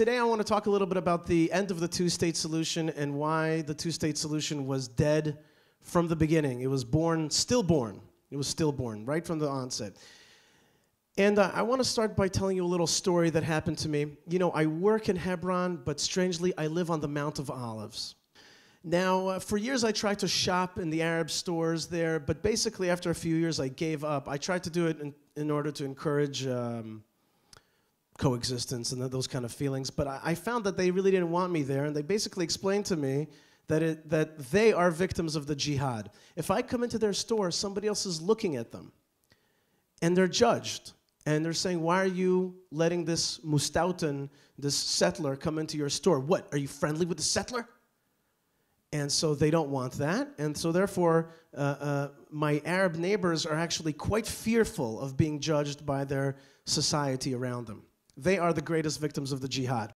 today I want to talk a little bit about the end of the two state solution and why the two state solution was dead from the beginning. It was born, stillborn. It was stillborn right from the onset. And uh, I want to start by telling you a little story that happened to me. You know, I work in Hebron, but strangely, I live on the Mount of Olives. Now, uh, for years I tried to shop in the Arab stores there, but basically after a few years I gave up. I tried to do it in, in order to encourage um, coexistence and those kind of feelings, but I, I, found that they really didn't want me there, and they basically explained to me that, it, that they are victims of the jihad. If I come into their store, somebody else is looking at them, and they're judged. And they're saying, why are you letting this Mustautan, this settler, come into your store? What, are you friendly with the settler? And so they don't want that. And so, therefore, uh, uh, my Arab neighbors are actually quite fearful of being judged by their society around them. They are the greatest victims of the jihad.